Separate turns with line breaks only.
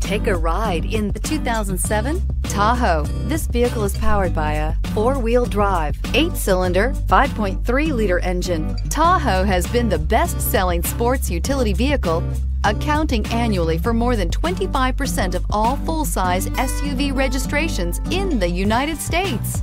Take a ride in the 2007 Tahoe. This vehicle is powered by a four-wheel drive, eight-cylinder, 5.3-liter engine. Tahoe has been the best-selling sports utility vehicle accounting annually for more than 25% of all full-size SUV registrations in the United States.